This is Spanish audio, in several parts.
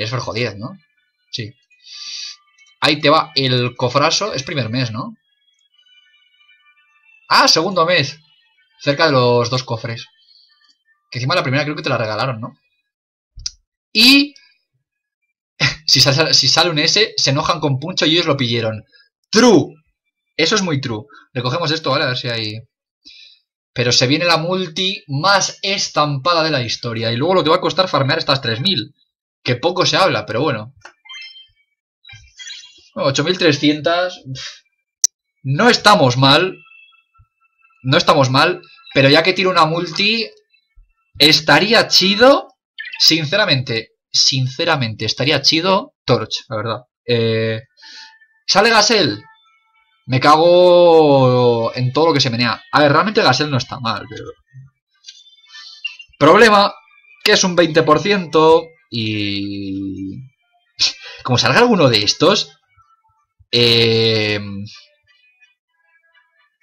Eres Ferjo 10, ¿no? Sí. Ahí te va el cofraso. Es primer mes, ¿no? Ah, segundo mes. Cerca de los dos cofres. Que encima la primera creo que te la regalaron, ¿no? Y... si, sale, si sale un S, se enojan con Puncho y ellos lo pidieron. True. Eso es muy true. Recogemos esto, ¿vale? A ver si hay... Pero se viene la multi más estampada de la historia. Y luego lo que va a costar farmear estas 3000. Que poco se habla, pero bueno. 8300. No estamos mal. No estamos mal. Pero ya que tiro una multi. Estaría chido. Sinceramente. Sinceramente, estaría chido. Torch, la verdad. Eh, ¿Sale Gasel? Me cago en todo lo que se menea. A ver, realmente Gasel no está mal, pero... Problema, que es un 20% y... Como salga alguno de estos... Eh...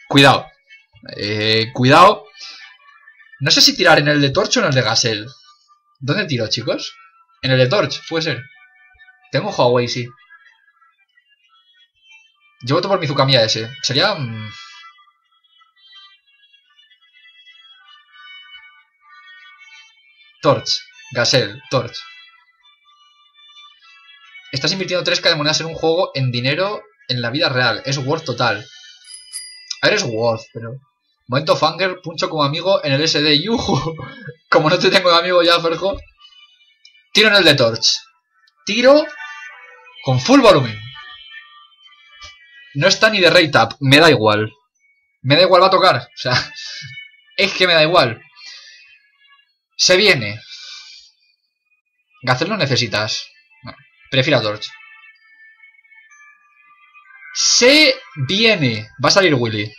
Cuidado. Eh, cuidado. No sé si tirar en el de Torch o en el de Gasel. ¿Dónde tiro, chicos? En el de Torch, puede ser. Tengo Huawei, sí. Yo voto por Mizukamiya ese. Sería... Mm, Torch. Gasel. Torch. Estás invirtiendo 3k de monedas en un juego en dinero en la vida real. Es worth total. A ver, es worth, pero... Momento Fanger, puncho como amigo en el SD. ¡Yuhu! Como no te tengo de amigo ya, Ferjo. Tiro en el de Torch. Tiro con full volumen. No está ni de rate up. Me da igual. Me da igual, va a tocar. O sea, es que me da igual. Se viene. Gazel lo necesitas. Prefiero a Torch. Se viene. Va a salir Willy.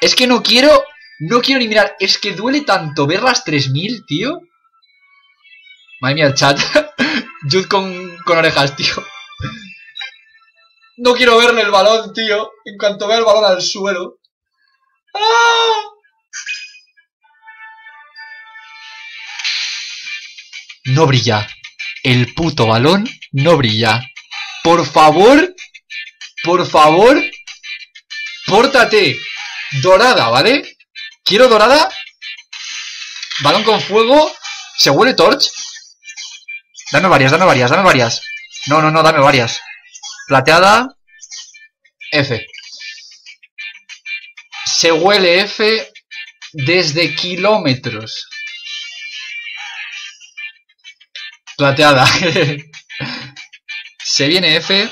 Es que no quiero... No quiero ni mirar. Es que duele tanto ver las 3000, tío. Madre mía, el chat. Jude con, con orejas, tío. No quiero verle el balón, tío. En cuanto vea el balón al suelo. ¡Ah! No brilla. El puto balón no brilla. Por favor. Por favor. Pórtate. Dorada, ¿vale? Quiero dorada. Balón con fuego. ¿Se huele torch? Dame varias, dame varias, dame varias. No, no, no, dame varias. Plateada. F. Se huele F desde kilómetros. Plateada. Se viene F.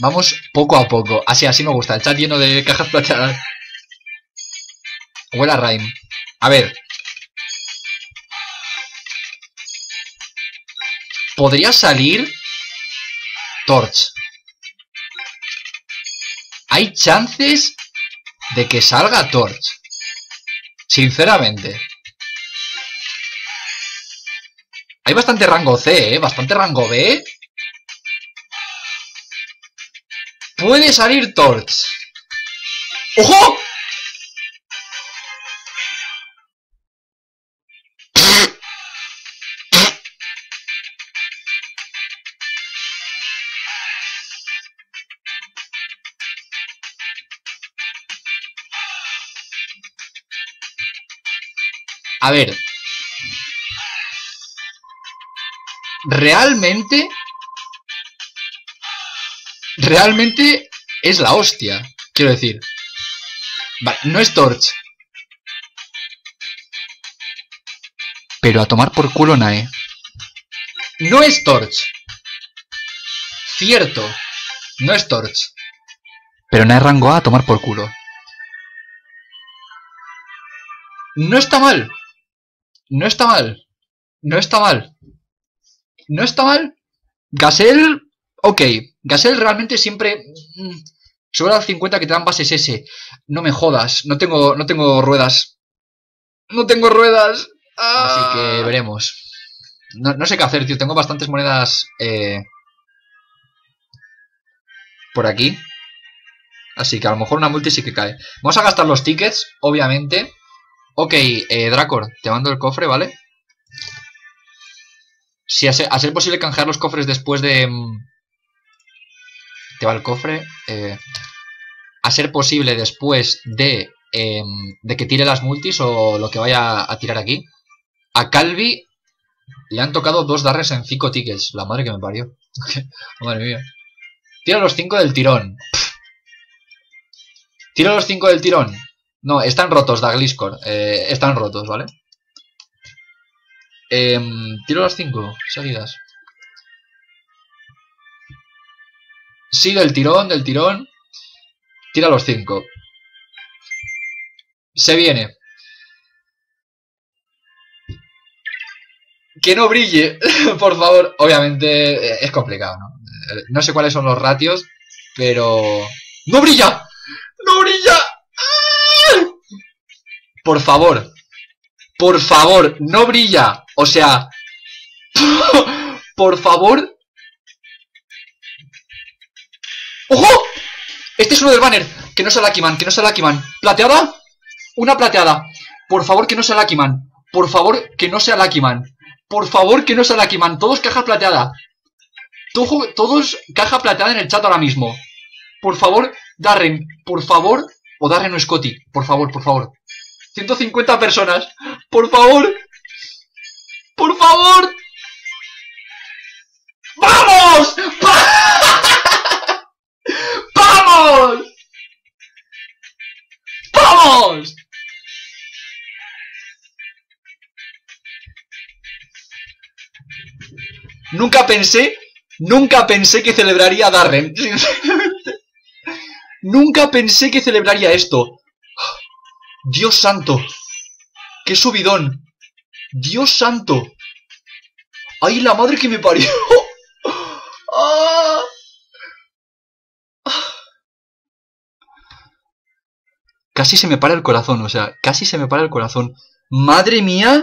Vamos poco a poco. Así, así me gusta. El chat lleno de cajas plateadas. Huele a Rhyme. A ver. Podría salir Torch. Hay chances de que salga Torch. Sinceramente. Hay bastante rango C, ¿eh? Bastante rango B. Puede salir Torch. ¡Ojo! A ver. Realmente... Realmente es la hostia. Quiero decir. Vale, no es Torch. Pero a tomar por culo Nae. No es Torch. Cierto. No es Torch. Pero Nae rango A a tomar por culo. No está mal. No está mal. No está mal. No está mal. Gasel, ok. Gasel realmente siempre... Sobre las 50 que te dan bases ese. No me jodas. No tengo, no tengo ruedas. No tengo ruedas. Así que ah. veremos. No, sé qué hacer, tío. Tengo bastantes monedas eh, por aquí. Así que a lo mejor una multi sí que cae. Vamos a gastar los tickets, obviamente. Ok, eh, Dracor, te mando el cofre, ¿vale? Si a ser, posible canjear los cofres después de... mm, Te va el cofre. eh, a ser posible después de... em, de que tire las multis o lo que vaya a tirar aquí. A Calvi le han tocado dos darres en 5 tickets. La madre que me parió. madre mía. Tira los 5 del tirón. Tira los 5 del tirón. No, están rotos, Dagliscor. Eh, están rotos, ¿vale? Em, tiro las 5 seguidas. Sí, del tirón, del tirón. Tira los 5. Se viene. Que no brille, por favor. Obviamente eh, es complicado, ¿no? Eh, No sé cuáles son los ratios, pero... ¡No brilla! ¡No brilla! ¡Ah! Por favor. Por favor, no brilla. O sea... Por favor. ¡Ojo! Este es uno del banner. Que no sea Lucky Man, que no sea Lucky Man. ¿Plateada? Una plateada. Por favor, que no sea Lucky Man. Por favor, que no sea Lucky Man. Por favor, que no sea Lucky Man. Todos caja plateada. Todo- todos caja plateada en el chat ahora mismo. Por favor, Darren. Por favor. O Darren o Scotty. Por favor, por favor. 150 personas. Por favor. Por favor. ¡Vamos! ¡Va- ¡Vamos! ¡Vamos! Nunca pensé, nunca pensé que celebraría Darren. Nunca pensé que celebraría esto. Dios santo. ¡Qué subidón! Dios santo. ¡Ay, la madre que me parió! ¡Ah! Casi se me para el corazón, o sea, casi se me para el corazón. ¡Madre mía!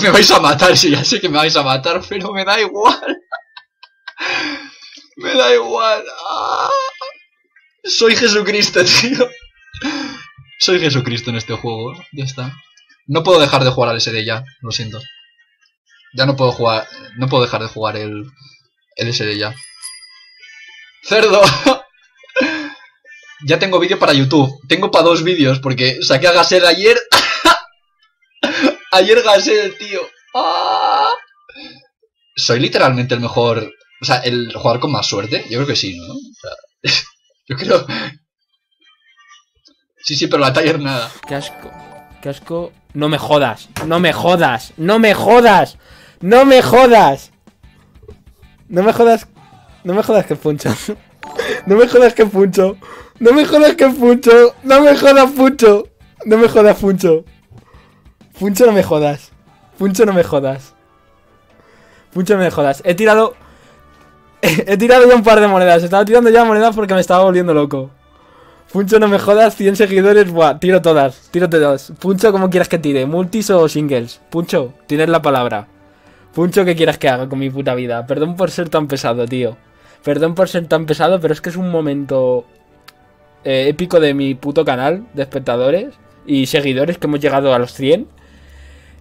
Me vais a matar, sí, ya sé que me vais a matar, pero me da igual. Me da igual. ¡Ah! Soy Jesucristo, tío. Soy Jesucristo en este juego. Ya está. No puedo dejar de jugar al SD ya, lo siento. Ya no puedo jugar. No puedo dejar de jugar el, el SD ya. ¡Cerdo! ya tengo vídeo para YouTube. Tengo para dos vídeos porque saqué a Gasel ayer. ayer Gasel, tío. ¡Ah! Soy literalmente el mejor. O sea, el jugador con más suerte. Yo creo que sí, ¿no? O sea, yo creo. Sí, sí, pero la taller nada. Qué asco. Qué asco. No me jodas. No me jodas. No me jodas. No me jodas. No me jodas. No me jodas que puncho. No me jodas que puncho. No me jodas que puncho. No me jodas puncho. No me jodas puncho. Puncho no me jodas. Puncho no me jodas. Puncho no me jodas. He tirado. He tirado ya un par de monedas. Estaba tirando ya monedas porque me estaba volviendo loco. Puncho, no me jodas, 100 seguidores, buah, tiro todas, tiro todas. Puncho, como quieras que tire, multis o singles. Puncho, tienes la palabra. Puncho, ¿qué quieras que haga con mi puta vida? Perdón por ser tan pesado, tío. Perdón por ser tan pesado, pero es que es un momento eh, épico de mi puto canal de espectadores y seguidores que hemos llegado a los 100.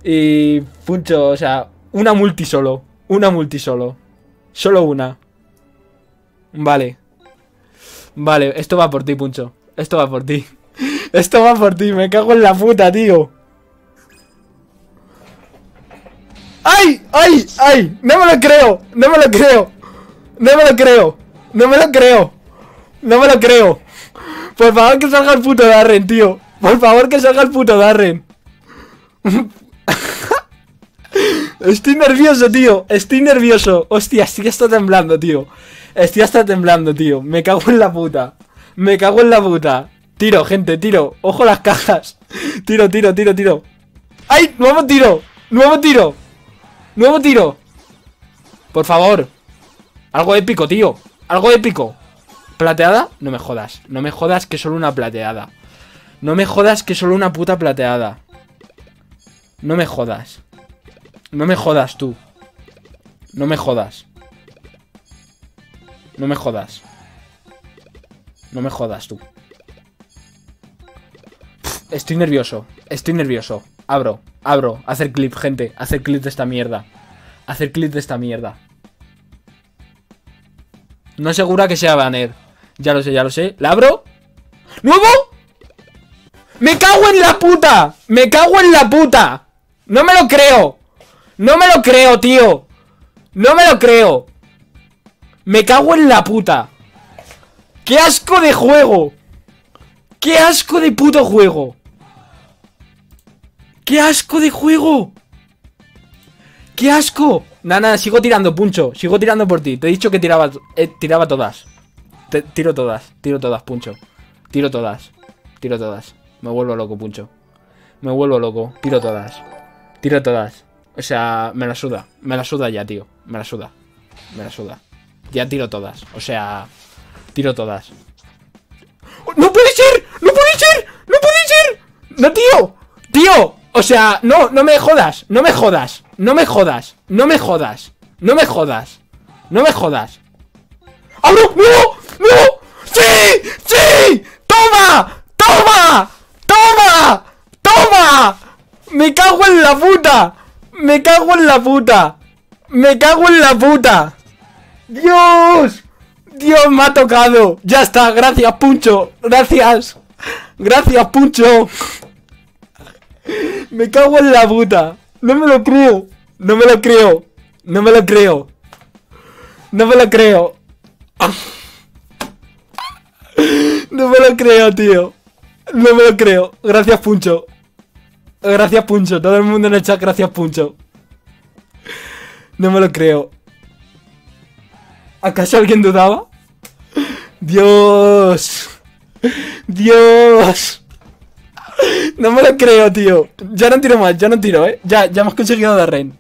Y Puncho, o sea, una multi solo, una multi solo. Solo una. Vale. Vale, esto va por ti, Puncho. Esto va por ti. Esto va por ti, me cago en la puta, tío. ¡Ay! ¡Ay! ¡Ay! ¡No me lo creo! ¡No me lo creo! ¡No me lo creo! ¡No me lo creo! ¡No me lo creo! Por favor que salga el puto Darren, tío. Por favor que salga el puto Darren. Estoy nervioso, tío. Estoy nervioso. Hostia, estoy hasta temblando, tío. Estoy hasta temblando, tío. Me cago en la puta. Me cago en la puta. Tiro, gente, tiro. Ojo las cajas. Tiro, tiro, tiro, tiro. ¡Ay! ¡Nuevo tiro! ¡Nuevo tiro! ¡Nuevo tiro! Por favor. Algo épico, tío. Algo épico. ¿Plateada? No me jodas. No me jodas que solo una plateada. No me jodas que solo una puta plateada. No me jodas. No me jodas tú. No me jodas. No me jodas. No me jodas tú. Estoy nervioso. Estoy nervioso. Abro. Abro. Hacer clip, gente. Hacer clip de esta mierda. Hacer clip de esta mierda. No asegura que sea banner. Ya lo sé, ya lo sé. ¿La abro? ¿Nuevo? ¡Me cago en la puta! ¡Me cago en la puta! ¡No me lo creo! ¡No me lo creo, tío! ¡No me lo creo! ¡Me cago en la puta! ¡Qué asco de juego! ¡Qué asco de puto juego! ¡Qué asco de juego! ¡Qué asco! Nada, nada, sigo tirando, Puncho. Sigo tirando por ti. Te he dicho que tiraba, eh, tiraba todas. Te- tiro todas, tiro todas, Puncho. Tiro todas, tiro todas. Me vuelvo loco, Puncho. Me vuelvo loco. Tiro todas. Tiro todas. O sea, me la suda. Me la suda ya, tío. Me la suda. Me la suda. Ya tiro todas. O sea, tiro todas. ¡Oh, ¡No puede ser! ¡No puede ser! ¡No puede ser! ¡No, tío! ¡Tío! O sea, no, no me jodas. No me jodas. No me jodas. No me jodas. No me jodas. No me jodas. ¡Ah, no! ¡No! ¡No! ¡Sí! ¡Sí! ¡Toma! ¡Toma! ¡Toma! ¡Toma! ¡Me cago en la puta! ¡Me cago en la puta! ¡Me cago en la puta! ¡Dios! ¡Dios, me ha tocado! ¡Ya está! ¡Gracias, Puncho! ¡Gracias! ¡Gracias, Puncho! ¡Me cago en la puta! ¡No me lo creo! ¡No me lo creo! ¡No me lo creo! ¡No me lo creo! No me lo creo, tío. No me lo creo. Gracias, Puncho. Gracias, Puncho. Todo el mundo en el chat, gracias, Puncho. No me lo creo. ¿Acaso alguien dudaba? Dios. Dios. No me lo creo, tío. Ya no tiro más, ya no tiro, eh. Ya, ya hemos conseguido dar Ren.